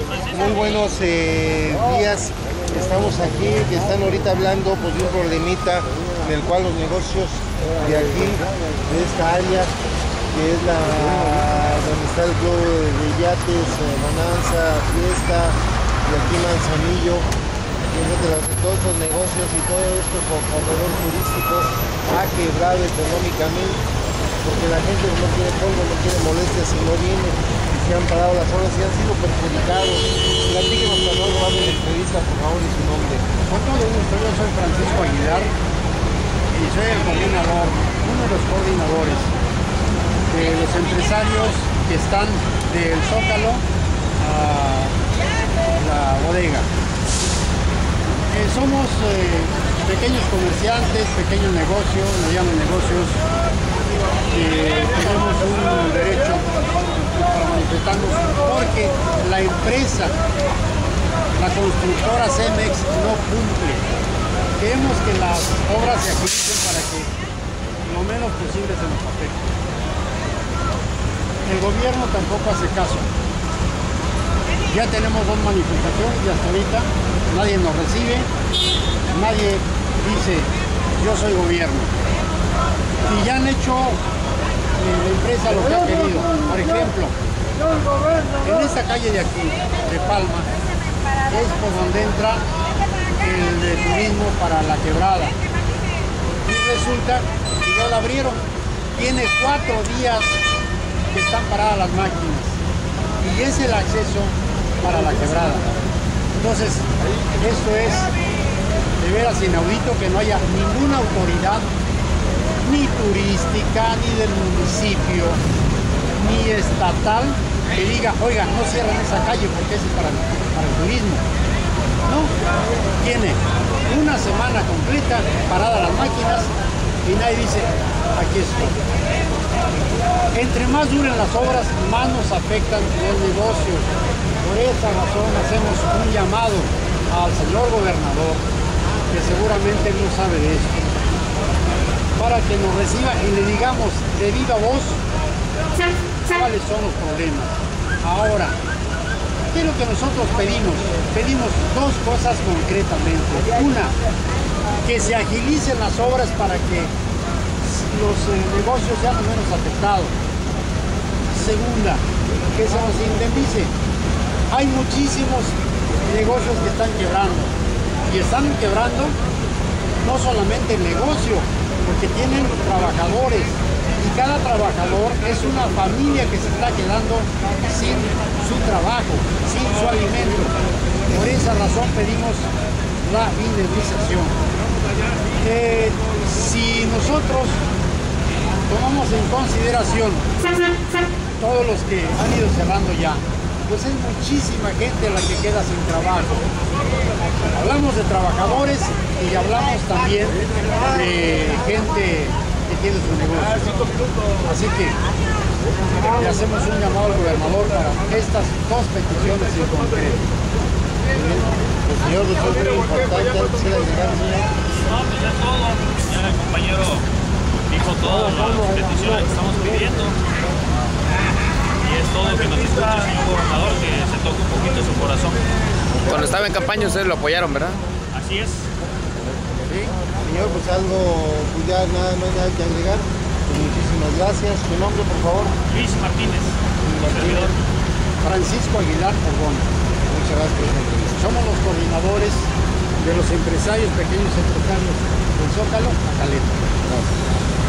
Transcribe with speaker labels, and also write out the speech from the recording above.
Speaker 1: Muy buenos eh, días. Estamos aquí, que están ahorita hablando pues, de un problemita en el cual los negocios de aquí, de esta área, que es la donde está el club de yates, eh, Bonanza, Fiesta, y aquí Manzanillo, todos estos negocios y todo esto con corredor turístico ha quebrado económicamente porque la gente no quiere polvo, no quiere molestias y no viene y se han parado las horas y han sido perjudicados. Platíquenos cuando no de la entrevista, por favor, y su nombre.
Speaker 2: Yo soy Francisco Aguilar y soy el coordinador, uno de los coordinadores de los empresarios que están del Zócalo a la bodega. Eh, somos eh, pequeños comerciantes, pequeños negocios, nos llaman negocios, tenemos un derecho para manifestarnos porque la empresa, la constructora Cemex no cumple. Queremos que las obras se agilicen para que lo menos posible se nos afecte. El gobierno tampoco hace caso. Ya tenemos dos manifestaciones y hasta ahorita nadie nos recibe, nadie dice yo soy gobierno. Y ya han hecho empresa lo que ha querido. Por ejemplo, en esta calle de aquí, de Palma, es por donde entra el de turismo para la quebrada. Y resulta que ya la abrieron. Tiene cuatro días que están paradas las máquinas. Y es el acceso para la quebrada. Entonces, esto es de veras inaudito que no haya ninguna autoridad, ni turística, ni del municipio, ni estatal, que diga, oiga, no cierren esa calle porque es para, para el turismo. No, tiene una semana completa parada las máquinas y nadie dice, aquí estoy. Entre más duren las obras, más nos afectan los negocios. Por esa razón hacemos un llamado al señor gobernador, que seguramente no sabe de esto, para que nos reciba y le digamos de viva voz cuáles son los problemas. Ahora, ¿qué es lo que nosotros pedimos? Pedimos dos cosas concretamente. Una, que se agilicen las obras para que los eh, negocios sean menos afectados. Segunda, que se nos indemnice. Hay muchísimos negocios que están quebrando. Y están quebrando no solamente el negocio, porque tienen trabajadores. Y cada trabajador es una familia que se está quedando sin su trabajo, sin su alimento. Por esa razón pedimos la indemnización. Eh, si nosotros tomamos en consideración todos los que han ido cerrando ya, pues es muchísima gente la que queda sin trabajo. Hablamos de trabajadores y hablamos también de gente que tiene su negocio. Así que le hacemos un llamado al gobernador para estas dos peticiones en concreto.
Speaker 1: El señor, muy importante,
Speaker 3: pues es todo. Ya compañero dijo todas las peticiones que estamos pidiendo. Todo que nos escuche, señor gobernador, que se toque un poquito su corazón.
Speaker 4: Cuando estaba en campaña ustedes lo apoyaron, ¿verdad?
Speaker 3: Así es.
Speaker 1: Sí, señor, pues algo, pues ya nada, no hay nada que agregar. Pues muchísimas gracias. Su nombre, por favor.
Speaker 3: Luis Martínez, servidor.
Speaker 2: Francisco Aguilar Carbón.
Speaker 1: Muchas gracias por esta entrevista.
Speaker 2: Somos los coordinadores de los empresarios, pequeños empresarios del Zócalo a Caleta.
Speaker 1: Gracias.